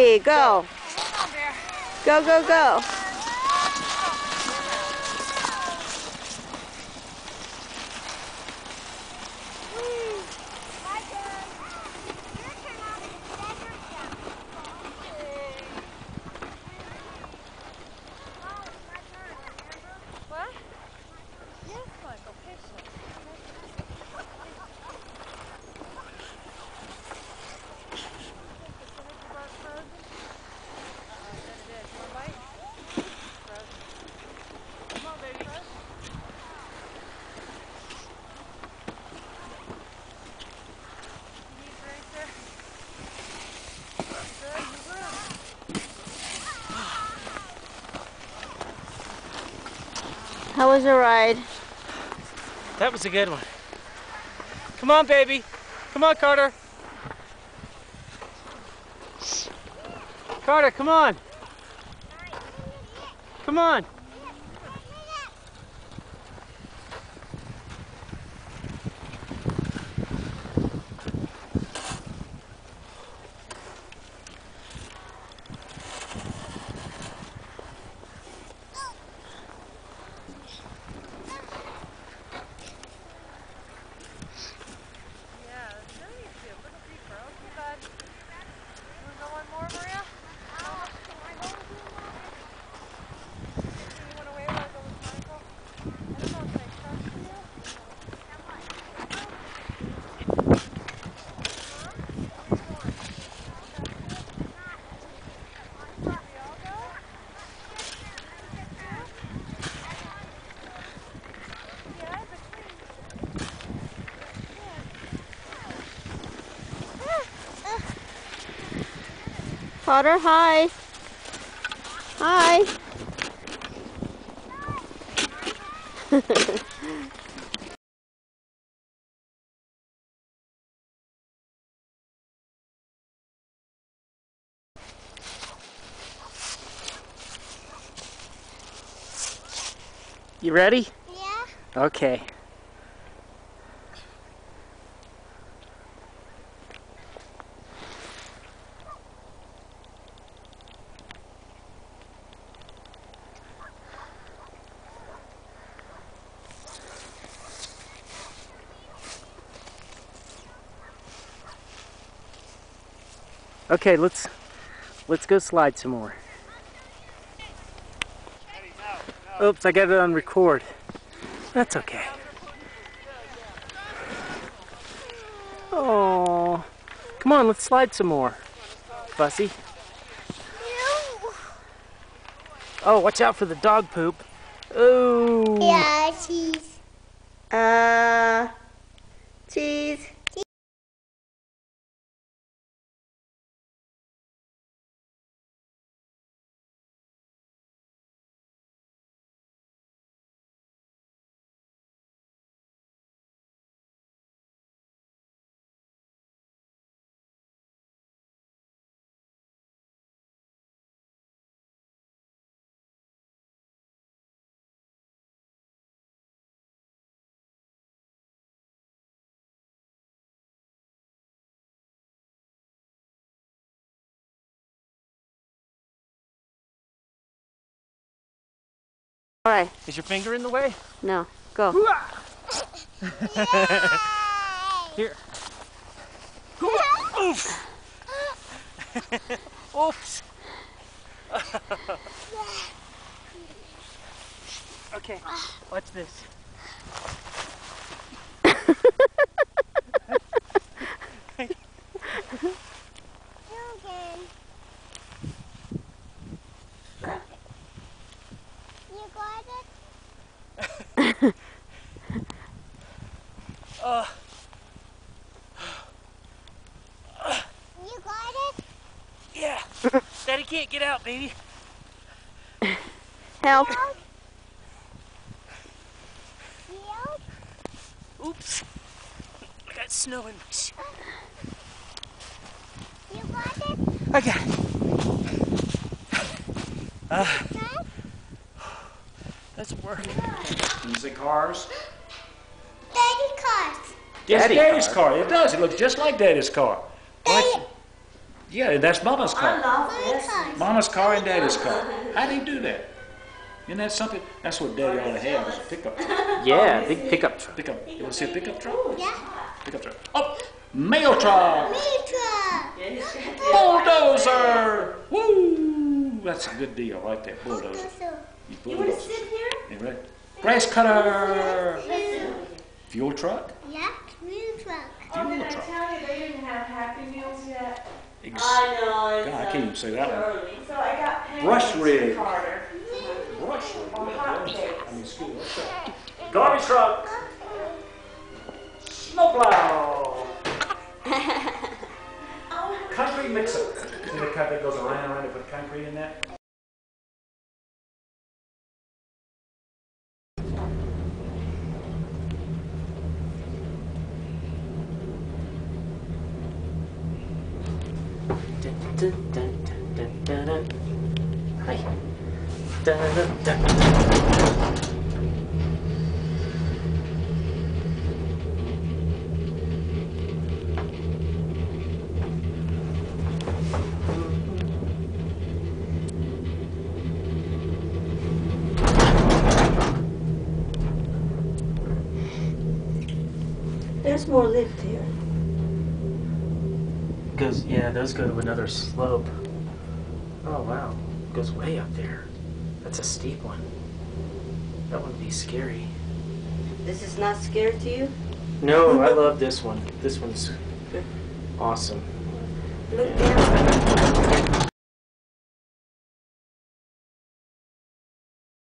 Hey, go. Go, go, go. How was your ride? That was a good one. Come on, baby. Come on, Carter. Carter, come on. Come on. Yeah, it's really cute. A little deeper. Okay, bud. You want to go one more, Maria? How much can I go with you now? You want to wait while I go with Michael? I don't know. Can I trust you? Potter, hi. Hi. You ready? Yeah. Okay. Okay, let's let's go slide some more. Oops, I got it on record. That's okay. Oh, come on, let's slide some more. Fussy. Oh, watch out for the dog poop. Oh. Yeah, cheese. Uh, All right, Is your finger in the way? no, go. Here. Oof. Oops. okay, watch this. Logan. You got it? Uh, You got it? yeah. Daddy can't get out, baby. Help. Help? Oops. I got snow in my shoe. You got it? I got it. Uh, Huh? doesn't work. These are cars. Daddy cars. Yes, Daddy Daddy's car. car. It does. It looks just like Daddy's car. Daddy. Yeah, that's Mama's car. Three cars. Mama's car and Daddy's car. How do you do that? Isn't that something? That's what Daddy ought to have, is a pickup truck. Yeah, big pickup truck. Pickup, you want to see a pickup truck? Yeah. Pickup truck. Oh, mail truck! Me truck. Bulldozer! Woo! That's a good deal, right there, bulldozer. You You want to bulldozer. sit here? You ready? Grass cutter! Fuel truck? Yeah, me truck. Fuel Oh, did I truck. tell you they didn't have Happy Meals yet? Ex- I know. God, I can't even say that one. early. So I got Brush rig. Carter. Brush. Cakes. I mean, me, what's that? Garbage truck! Snowplow! Concrete mixer. See the kind that goes around and around, they put concrete in that? Hi. There's more lift here. Goes, yeah, those go to another slope. Oh wow, goes way up there. That's a steep one. That would be scary. This is not scary to you? No, I love this one. This one's awesome. Look down